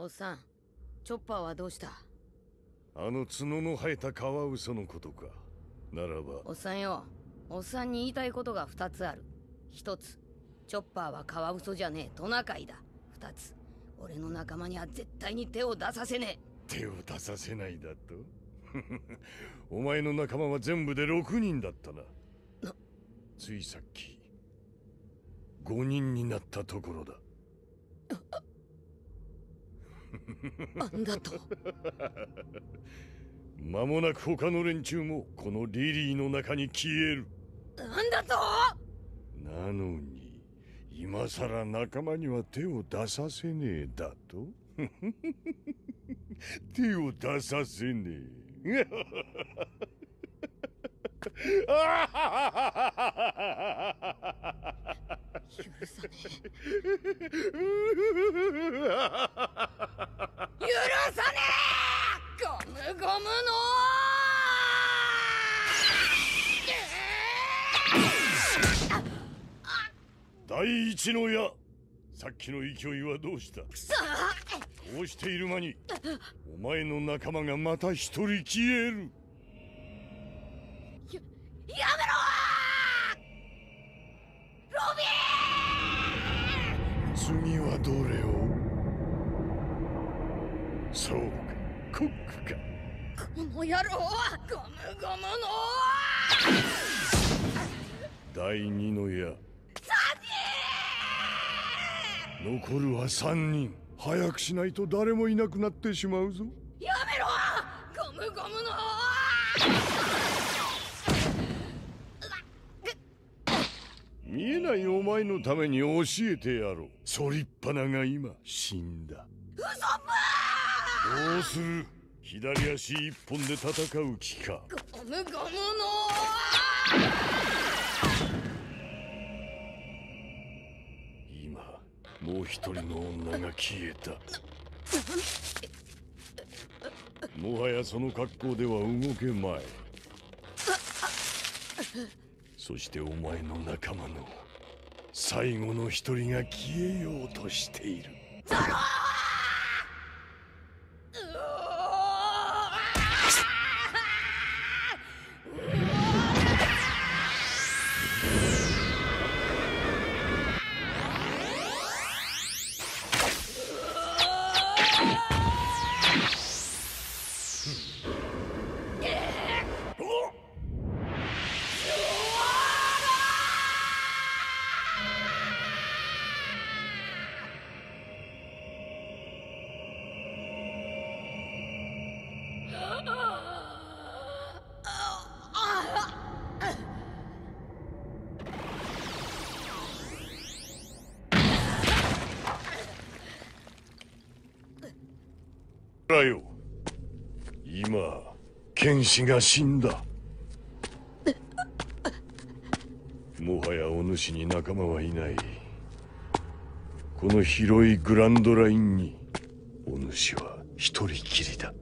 おっさんチョッパーはどうした？あの角の生えたカワウソのことか。ならば。おっさんよ。おっさんに言いたいことが2つある。1つチョッパーはカワウソじゃねえトナカイだ。2つ俺の仲間には絶対に手を出させね手を出させないだと？お前の仲間は全部で6人だったな。なついさっき5人になったところだえなんだと。間もなく他の連中もこのリリーの中に消える。なんだと。なのに今さら仲間には手を出させねえだと。手を出させねえ。許さねえ許さねえゴムの第一の矢さっきの勢いはどうした？くそこうしている間にお前の仲間がまた一人消える。ややめろ！ロビ次はどれを？そうかコックか。ーこの野郎ゴムゴムの第二の矢サ残るは三人。早くしないと誰もいなくなってしまうぞ。やめろゴムゴムの見えないお前のために教えてやろう。ソリッパナが今死んだ。ウソどうする？左足一本で戦う気か。ゴムゴムの今もう一人の女が消えた。もはやその格好では動けまい。そしてお前の仲間の最後の一人が消えようとしている。ゾロらよ。今剣士が死んだ。もはやお主に仲間はいない。この広いグランドラインにお主は一人きりだ。